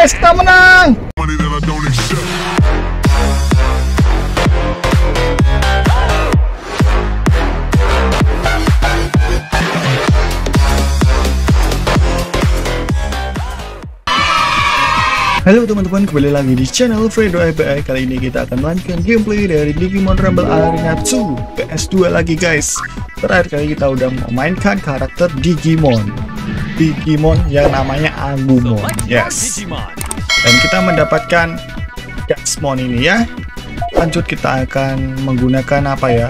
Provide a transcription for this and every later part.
guys, kita menang. money that I don't Halo teman-teman, kembali lagi di channel Fredo API Kali ini kita akan melanjutkan gameplay dari Digimon Rumble Arena 2 PS2 lagi guys. Terakhir kali kita udah memainkan karakter Digimon. Digimon yang namanya Agumon Yes. Dan kita mendapatkan Gasmon ini ya. Lanjut kita akan menggunakan apa ya?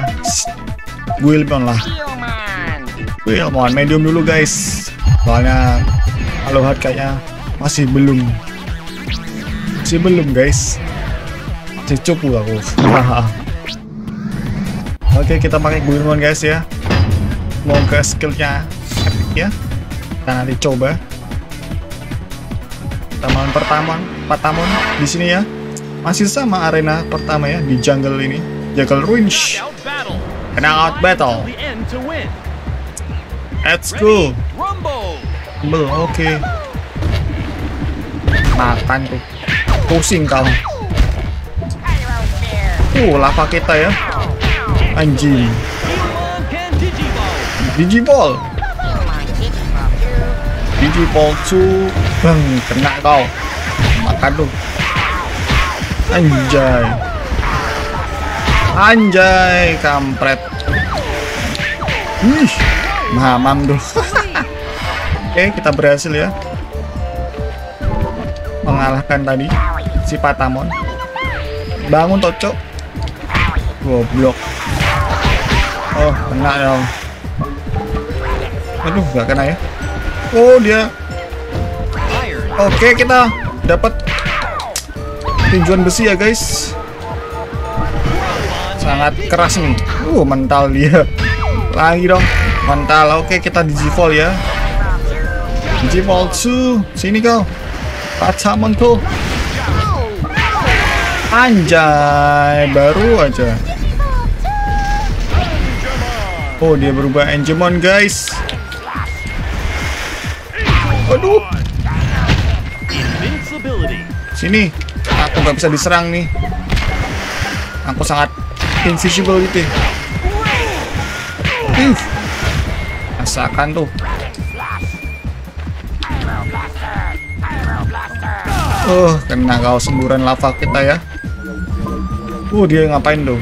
Wilmon lah. Wilmon, medium dulu guys. Soalnya Alohat kayaknya masih belum masih belum guys. Cupu aku oke kita pakai Guilmon guys ya. Semoga skillnya epic ya. Kita nanti coba. Pertama pertama Patamon di sini ya. Masih sama arena pertama ya di jungle ini. Jungle Knockout battle. knockout battle. Let's go. Rumble. Oke. Makan tuh pusing kau uh lava kita ya. Anjing. Digiball. Digiball 2 Bang, kena kau. Makan tuh Anjay. Anjay, kampret. Ih, mamam tuh Oke, kita berhasil ya. Mengalahkan tadi Si Patamon Bangun Tocok Goblok Oh, kena dong Aduh, nggak kena ya. Oh, dia. Oke, kita dapat tinjuan besi ya, guys. Sangat keras nih. Uh, mental dia. Lagi dong. Mental. Oke, kita digivol ya. Digivol 2. Sini kau. Pacaman tuh. Anjay, baru aja. Oh, dia berubah Angemon, guys. Aduh, sini. Aku nggak bisa diserang nih. Aku sangat invisible gitu. Ih, rasakan tuh. Oh, kena kau semburan lava kita ya. Uh, dia ngapain tuh?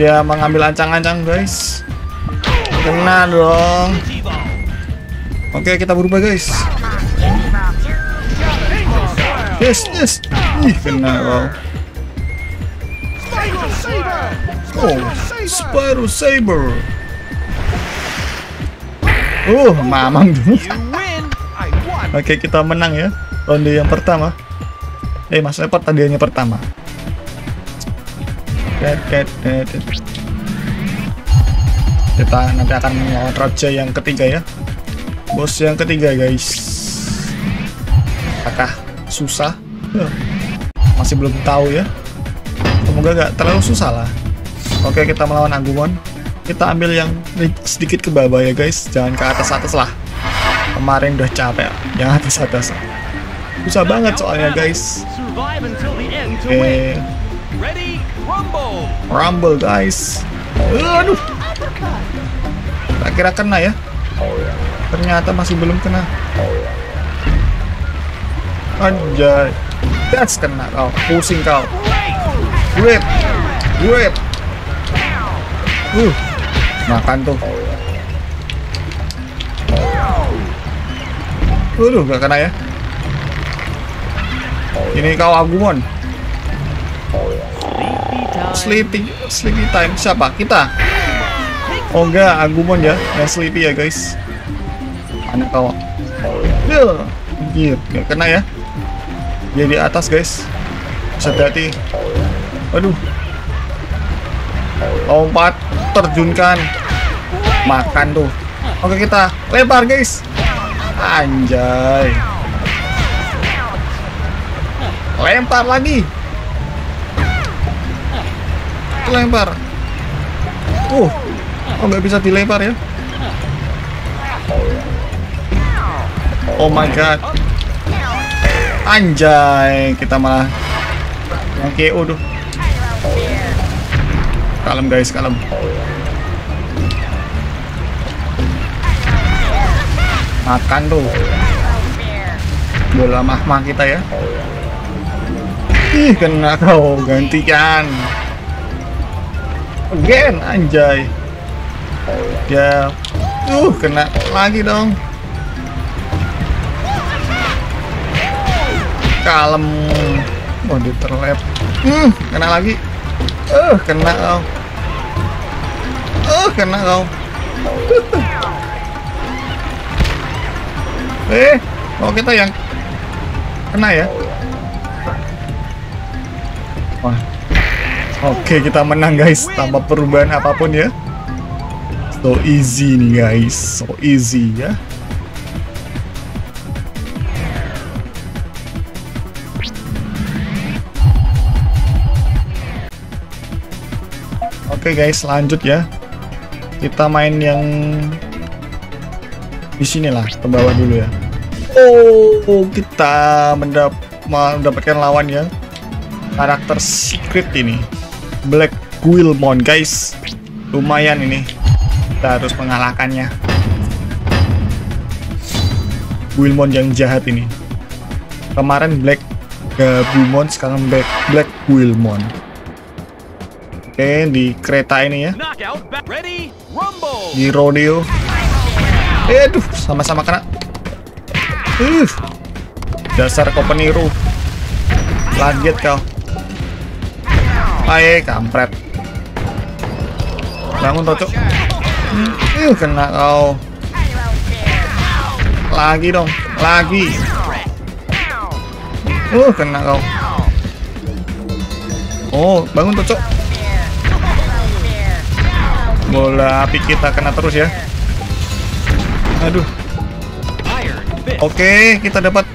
Dia mengambil ancang-ancang, guys. Kena dong. Oke, kita berubah, guys. Yes, yes. Ih, kena kau. Oh, Spyro Saber. Oh, mamang dulu. Oke, kita menang ya. Ronde yang pertama. Eh, tadi hanya pertama. Kita nanti akan melawan raja yang ketiga ya. Bos yang ketiga, guys. Apakah susah? Ya, Masih belum tahu ya. Semoga gak terlalu susah lah. Oke, kita melawan Agumon. Kita ambil yang sedikit ke bawah ya, guys. Jangan ke atas-atas lah. Kemarin udah capek yang atas-atas. Susah banget soalnya, guys. Oke. Rumble. Guys. Aduh. Tak kira kena ya. Ternyata masih belum kena. Anjay. Das kena kau. Pusing kau. Whip. Whip. Uh. Makan tuh. Waduh, gak kena ya. Ini kau Agumon. Sleepy. Sleepy, time siapa? Kita. Oh enggak, Agumon ya, yang sleepy ya guys. Mana kau? Ya, anjir, nggak kena ya. Dia di atas guys. Hati-hati. Aduh. Lompat, terjunkan. Makan tuh. Oke kita lempar guys. Anjay. Lempar lagi. Lempar. Uh, oh nggak bisa dilempar ya? Oh my god. Anjay, kita malah yang KO tuh. Kalem guys, kalem. Makan tuh. Bola mahmah kita ya. Ih, kena kau gantikan. Again, anjay. Ya, tuh kena lagi dong. Kalem. Oh, diterlep. Hmm, kena lagi. Eh, uh, kena kau. Uh, kena kau. eh, oh kita yang kena ya. Wah. Oke, kita menang guys tanpa perubahan apa pun ya. So easy nih guys, so easy ya. Oke guys, lanjut ya. Kita main yang di sini lah, ke bawah dulu ya. Oh, kita mendap mendapatkan lawan ya. Karakter secret ini. Black Guilmon guys. Lumayan ini. Kita harus mengalahkannya. Guilmon yang jahat ini. Kemarin Black Gabumon, sekarang Black Black Guilmon. Oke, di kereta ini ya. Di rodeo. Eh, aduh, sama-sama kena. Uh, dasar kau peniru. Laget kau. Ayo, kampret. Bangun, Tocok. Uh, kena kau. Lagi dong, lagi. Uh, kena kau. Oh, bangun, Tocok. Bola api kita kena terus ya. Aduh. Oke, kita dapat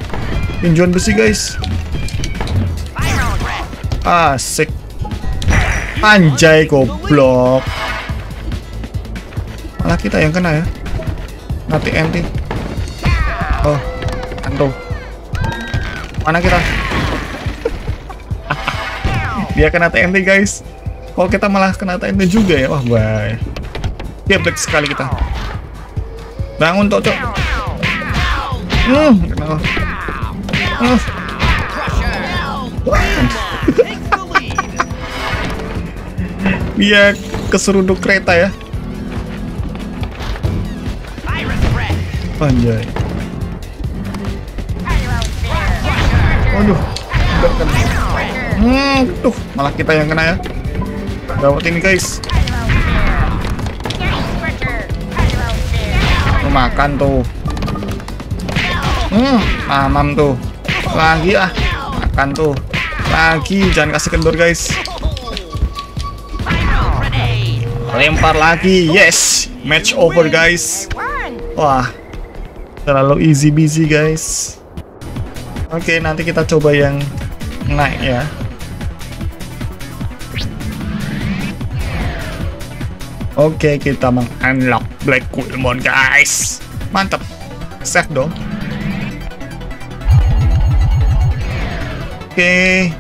tinjuan besi, guys. Asik. Anjay, goblok. Malah kita yang kena ya. Nanti enti. Oh, antuh. Mana kita? Dia kena TNT, guys. Kalau kita malah kena TNT juga ya. Wah, bye. Dia black sekali kita. Bangun, Tok. Hmm, kenal. Uh. Dia keseruduk kereta ya. Anjay. Waduh. Hmm, tuh, malah kita yang kena ya. Gawat ini guys. Tuh, makan tuh. Hmm, mamam tuh. Lagi ah. Makan tuh. Lagi, jangan kasih kendor guys. Lempar lagi. Yes. Match over guys. Wah. Terlalu easy busy guys. Oke, nanti kita coba yang naik ya. Oke, kita meng-unlock Black Quillmon, guys. Mantap. Save dong. Oke.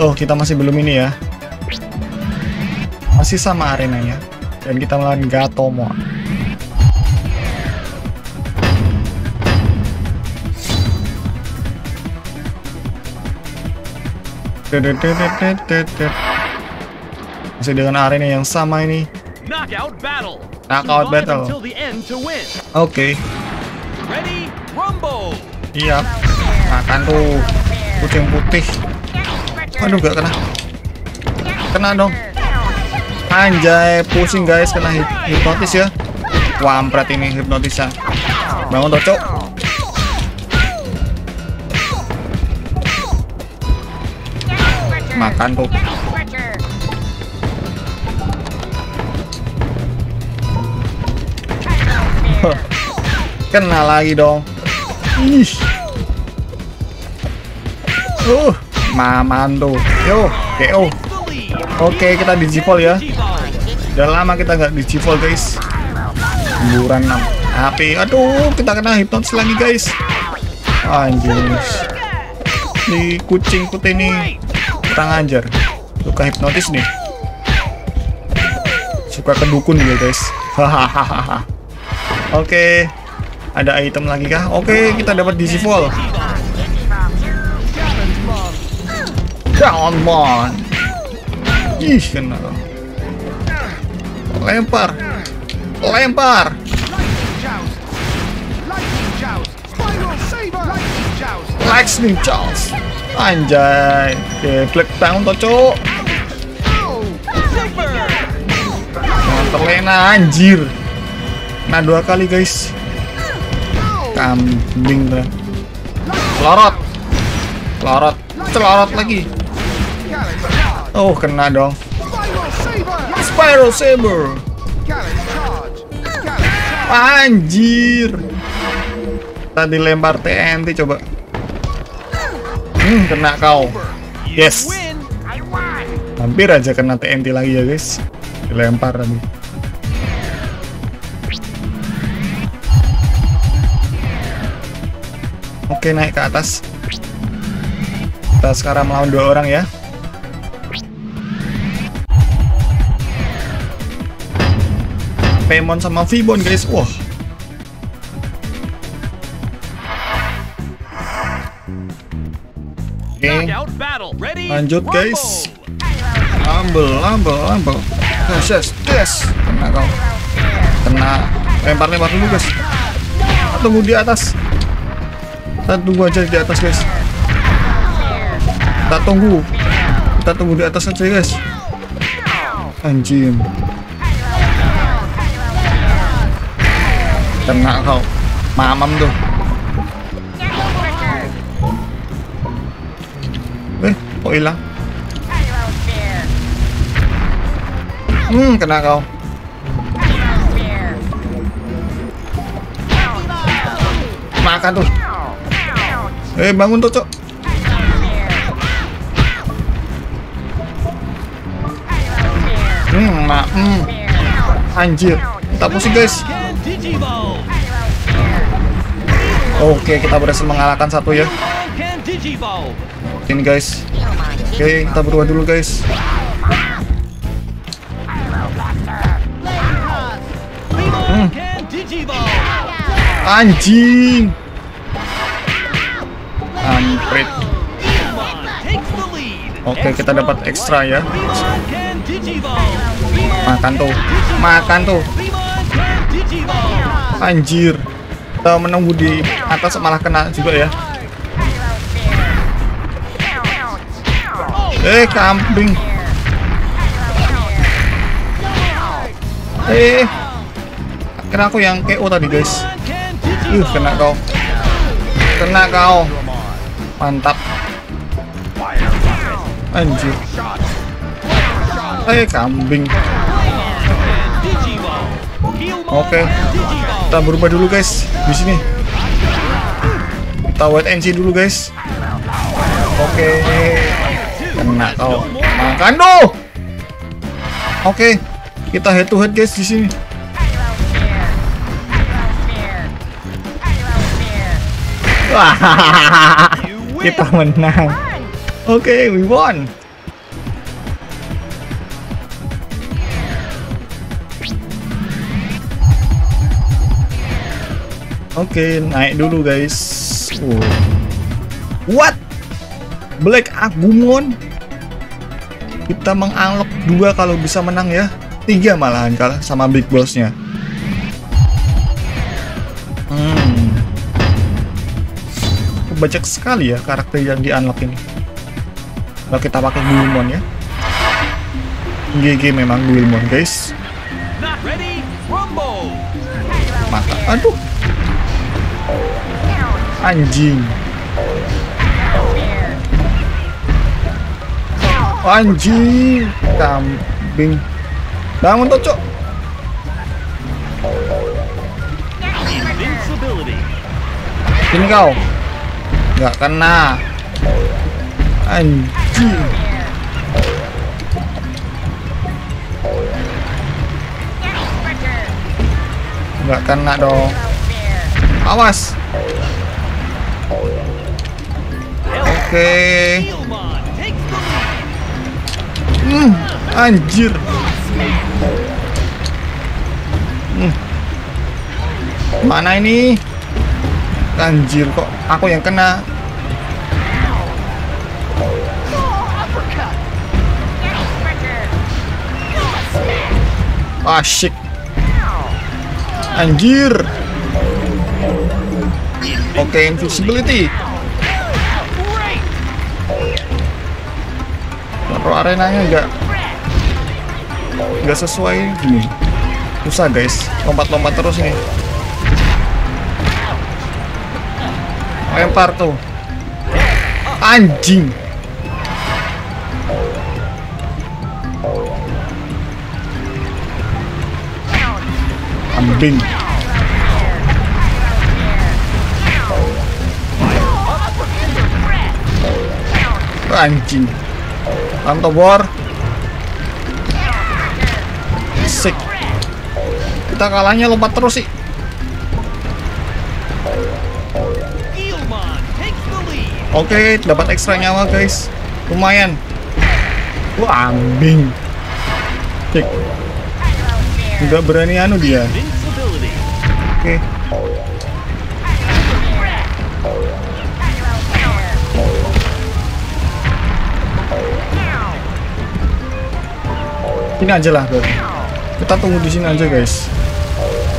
Oh, kita masih belum ini ya. Masih sama arenanya. Dan kita melawan Gatomon. Masih dengan arena yang sama ini. Knockout battle. Knockout battle. Oke. Okay. Ready, rumble. Iya. Makan tuh kucing putih. Aduh gak kena. Kena dong. Anjay, pusing guys kena hip hipnotis ya. Wampret ini hipnotisnya. Bangun tocok. Makan tuh. Kena lagi dong. Ih. Uh, maman tuh. Yo, KO. Oke, kita di G-Fall ya. Udah lama kita nggak di G-Fall, guys. Buran api. Aduh, kita kena hipnotis lagi, guys. Anjing. Di kucing putih ini kurang ajar. Suka hipnotis nih. Suka kedukun dia guys. Hahaha. Oke. Ada item lagi kah? Oke, kita dapat Fall. Down mon. Ih, kena. Lempar. Lempar. Lightning Charles. Anjay. Oke, Black Down toh, Cuk. Super! Mantap Lena anjir. Nah, dua kali, guys. Kambing. Lorot. Lorot. Celorot lagi. Oh, kena dong. Spiral Saber! Anjir. Tadi lempar TNT coba. Hmm, kena kau. Yes. Hampir aja kena TNT lagi ya, guys. Dilempar tadi. Oke, naik ke atas. Kita sekarang melawan dua orang ya. Pemon sama Vibon, guys. Wah, Oke. Ready? Lanjut, guys. Ambil, ambil, ambil. Yes, yes, yes. Kena kau. Kena. Lempar-lempar dulu, guys. Tunggu di atas. Kita tunggu aja di atas, guys. Kita tunggu. Kita tunggu di atas aja, guys. Anjing. Kena kau. Mamam tuh. Eh, kok hilang? Hmm, kena kau. Makan tuh. Eh, bangun tuh, Cok. Hmm, mak. Hmm. Anjir. Kita pusing, guys. Oke, kita berhasil mengalahkan satu ya. Ini, guys. Oke, kita berdua dulu, guys. Digivolve! Anjing. Amprit. Oke, kita dapat ekstra ya. Makan tuh. Makan tuh. Anjir. Kita menunggu di atas malah kena juga ya. Eh, kambing. Eh. Kena aku yang KO tadi, guys. Uh, kena kau. Kena kau. Mantap. Anjir. Eh, kambing. Oke. Digivolve! Kita berubah dulu, guys. Di sini. Kita wait and see dulu, guys. Oke. Kena kau. Makan tuh. Oke. Kita head to head, guys, di sini. Kita menang. Oke, we won. Oke, naik dulu guys. Oh. What? Black Agumon? Kita mengunlock dua kalau bisa menang ya. Tiga malahan kalah sama Big Bossnya. Hmm. Banyak sekali ya karakter yang di unlock ini. Kalau kita pakai Gulmon ya. GG memang Gulmon guys. Mata. Aduh. Anjing. Anjing. Kambing. Bangun tuh, Cok. Sini kau. Nggak kena. Anjing. Nggak kena dong. Awas. Lead. Hmm, anjir. Hmm. Mana ini? Anjir kok aku yang kena. Asyik. Anjir. Oke, invisibility. Pro arenanya enggak enggak sesuai gini. Susah guys, lompat-lompat terus nih. Lempar tuh. Anjing. Kambing. Anjing. Tanto bor. Sik. Kita kalahnya lompat terus sih. Oke, dapat ekstra nyawa guys. Lumayan. Wah, ambing. Cek. Nggak berani anu dia. Oke. Ini aja lah. Kita tunggu di sini aja, guys.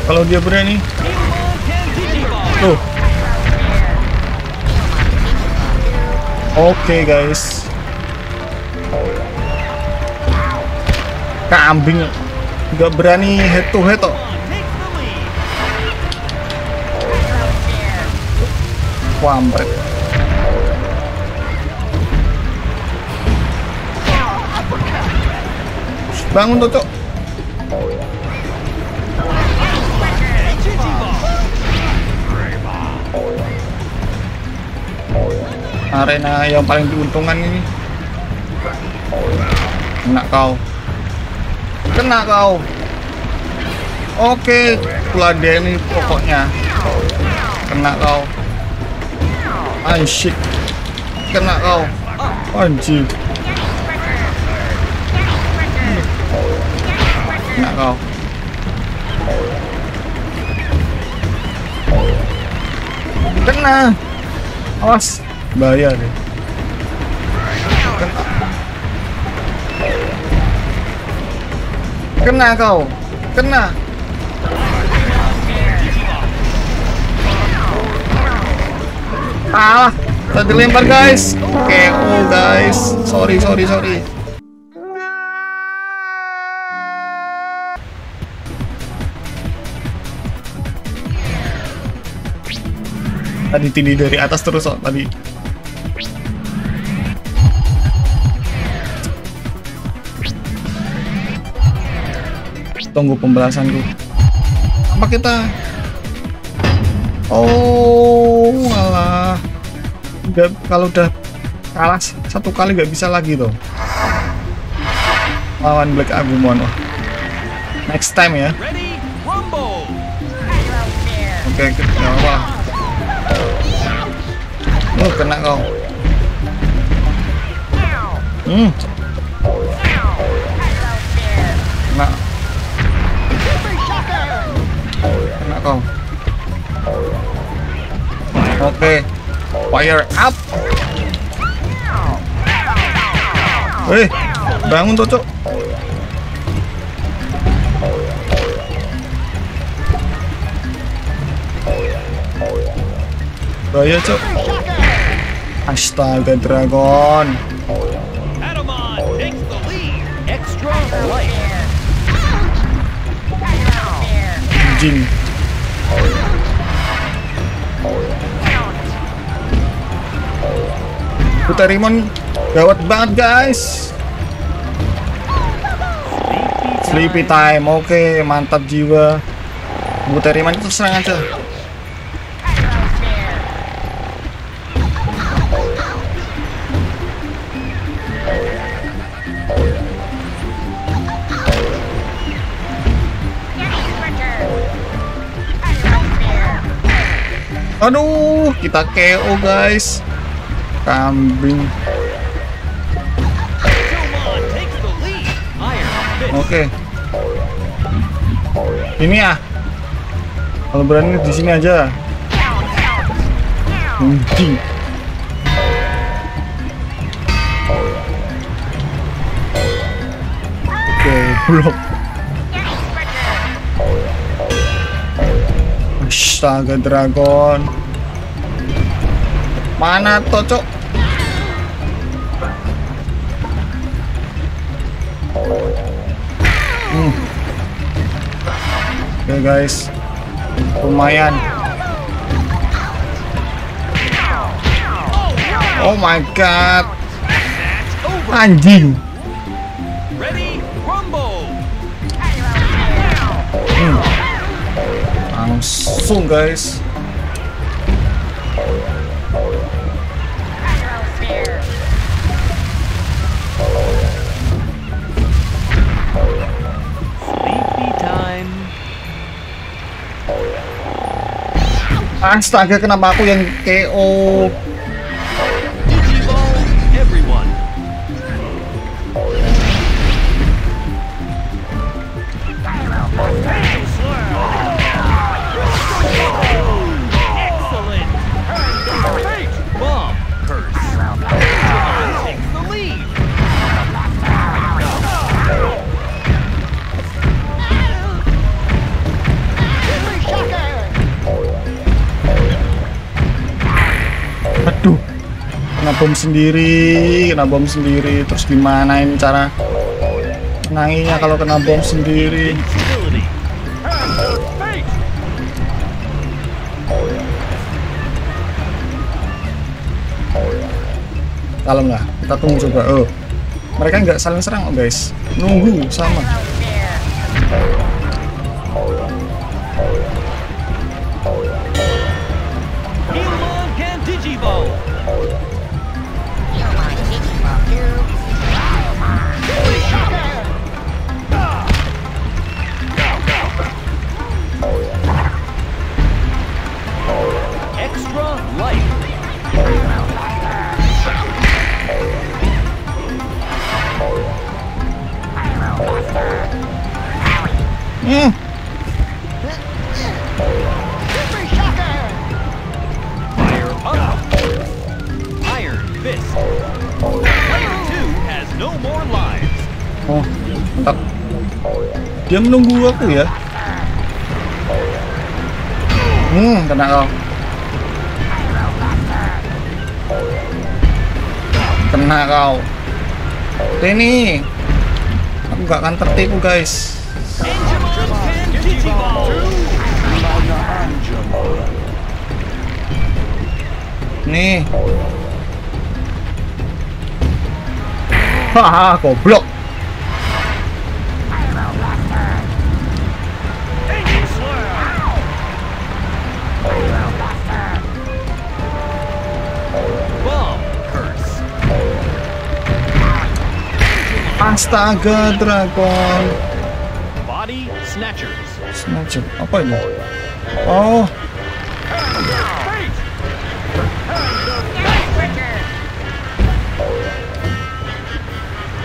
Kalau dia berani, tuh. Oke, guys. Kambing nggak berani head to head takes the Bangun Cok. Arena yang paling diuntungkan ini. Kena kau. Kena kau. Oke, ini pokoknya. Kena kau. Anjir. Kena kau. Anjir. Kena kau. Kena. Awas. Bahaya deh. Kena. Kena kau. Kena. Ah, tadi lempar guys. Oke, oh guys. Sorry, sorry, sorry. Tadi tindih dari atas terus kok tadi. Tunggu pembalasanku. Apa kita? Oh, alah. Udah, kalau udah kalah satu kali nggak bisa lagi tuh. Lawan Black Agumon. Wah. Next time ya. Oke, okay, nggak apa. Oh, kena kau. Hmm, kena. Kena kau. Oke. Fire up. Weh, bangun tuh, Cok. Bahaya, Cok. Astaga, Dragon. Anjing. Putarimon gawat banget, guys. Sleepy time, oke, mantap jiwa. Buteriman itu serang aja. Aduh, kita KO guys. Kambing. Oke. Ini ya. Kalau berani di sini aja. Anjing. Goblok. Astaga dragon. Mana tocok? Hmm. Oke guys. Lumayan. Oh my god. Anjing. Langsung guys. Astaga kenapa aku yang KO? Bom sendiri, kena bom sendiri. Terus gimana ini cara menanginya kalau kena bom sendiri? Kalau nggak, kita tunggu coba. Oh, mereka nggak saling serang, oh guys. Nunggu sama. Menunggu aku ya. Hmm, kena kau. Kena kau. Ini. Aku nggak akan tertipu guys. Nih. Haha, goblok. Astaga, dragon. Body snatchers. Snatcher. Apa ini? Oh,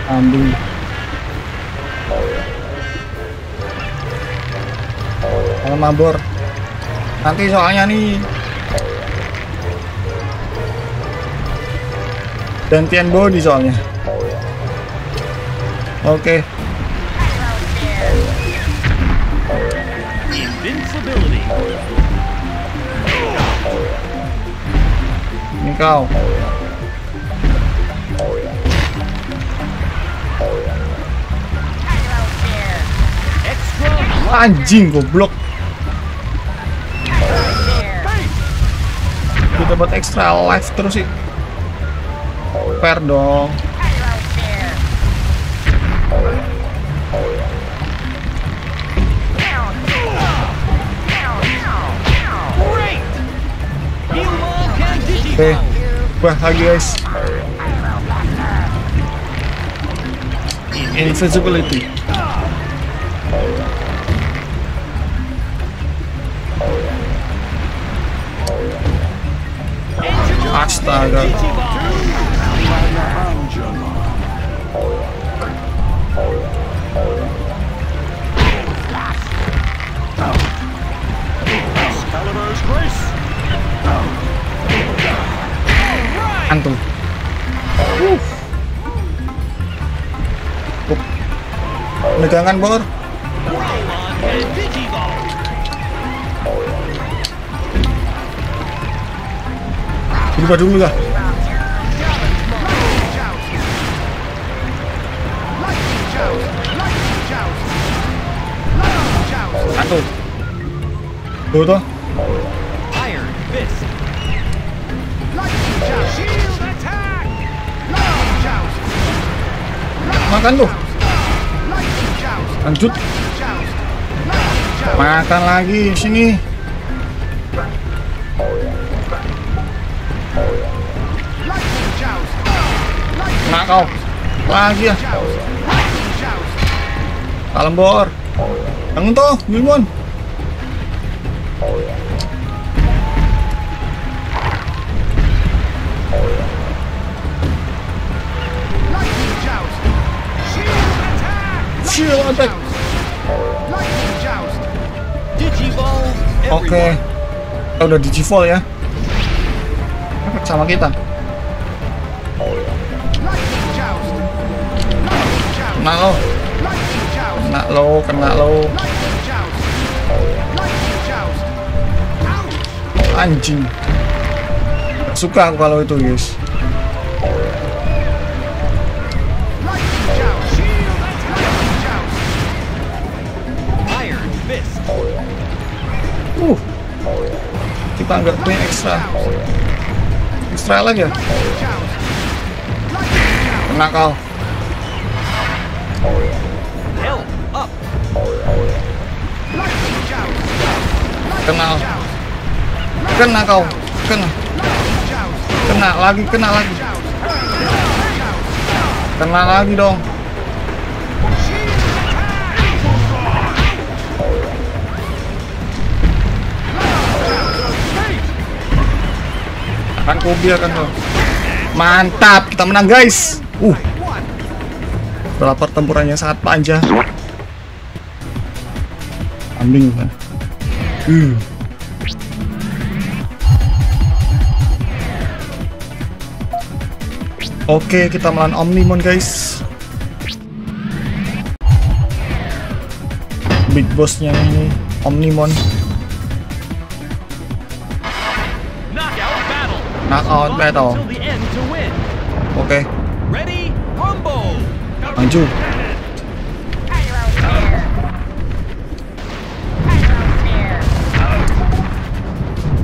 ambil. Kalau mabur. Nanti soalnya nih. Gantian body soalnya. Oke. Invincibility. Ini kau. Anjing goblok. Kita dapat extra life terus sih. Fair dong. Can Oke. Digivolve. Wah, lagi guys. Invisibility. Astaga. Excalibur's grace. Antum. Uh. Up. Pegangan bor. Rollon and Digivolve. Berubah dulu lah. Lightning joust. Lightning joust. Lightning joust. Antum. Tuh Makan tuh. Lanjut. Makan lagi sini. Nah kau. Lagi ya. joust. Lightning joust. Kalem bor. Bangun toh, Milmon. Shield. Oke. Everyone. Kita udah digivol ya. Sama kita. Lightning joust. Kena lo. Kena lo, kena lo. Joust. Ouch. Anjing. Suka aku kalau itu, guys. Kita nggak punya ekstra. Ekstra lagi ya. Lightning joust. Lightning joust. Kena kau. Health up. Lightning joust. Kena. Joust. Kena kau. Kena. Lightning joust. Kena lagi, kena lagi. Joust. Kena lagi dong. Akan ku biarkan lo. Mantap, kita menang guys. Uh, setelah pertempurannya sangat panjang. Ambing kan. Uh. Oke, kita melawan Omnimon guys. Big bossnya ini Omnimon. Knockout battle. Oke, Ready? Rumble. maju.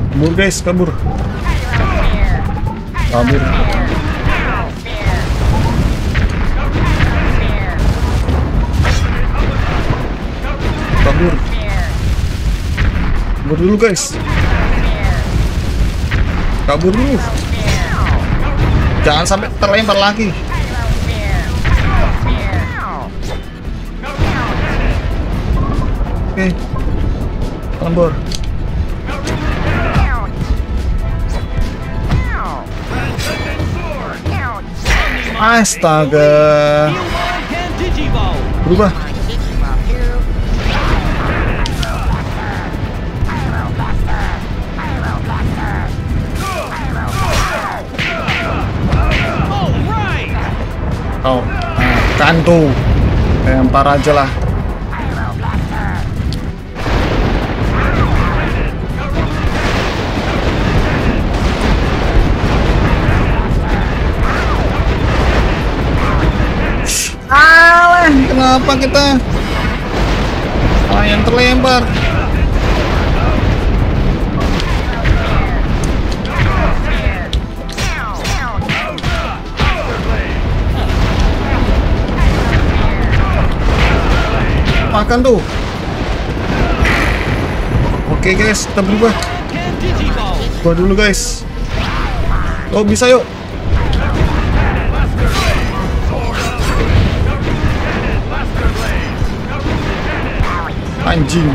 Kabur guys, kabur. Kabur. Kabur. Kabur dulu guys. Kabur dulu. Jangan sampai terlempar lagi. Oke. Lembur. Astaga. Berubah. Tuh. Lempar aja lah. Alah, kenapa kita? Ah, yang terlempar. Makan tuh. Oke guys, kita berubah. Gua dulu guys. Oh bisa yuk. Anjing.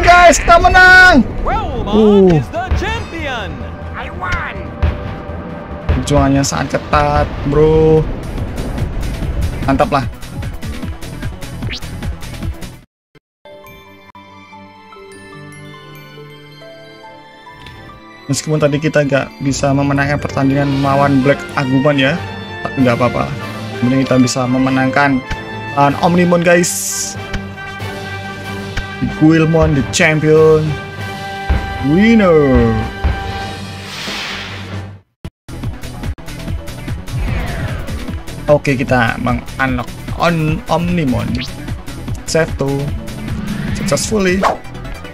guys, kita menang. Uh. is the champion. I won. Perjuangannya sangat ketat, bro. Mantap lah. Meskipun tadi kita nggak bisa memenangkan pertandingan melawan Black Aguman ya, nggak apa-apa. Kemudian kita bisa memenangkan lawan Omnimon guys. Guilmon the champion winner. Oke kita meng-unlock on Omnimon. Save to Successfully.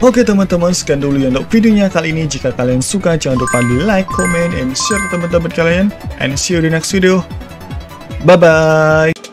Oke teman-teman sekian dulu ya untuk videonya kali ini. Jika kalian suka jangan lupa di like, comment, and share teman-teman kalian. And see you di next video. Bye bye